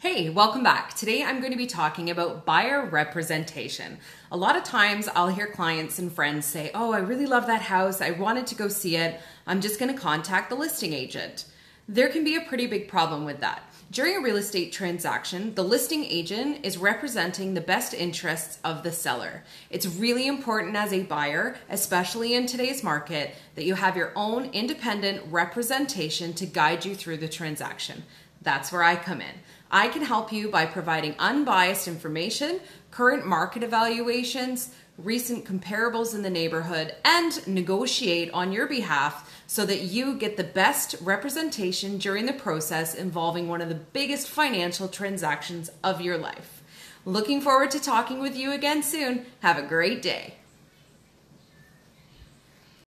Hey, welcome back. Today I'm going to be talking about buyer representation. A lot of times I'll hear clients and friends say, Oh, I really love that house. I wanted to go see it. I'm just going to contact the listing agent. There can be a pretty big problem with that. During a real estate transaction, the listing agent is representing the best interests of the seller. It's really important as a buyer, especially in today's market, that you have your own independent representation to guide you through the transaction. That's where I come in. I can help you by providing unbiased information, current market evaluations, recent comparables in the neighborhood, and negotiate on your behalf so that you get the best representation during the process involving one of the biggest financial transactions of your life. Looking forward to talking with you again soon. Have a great day.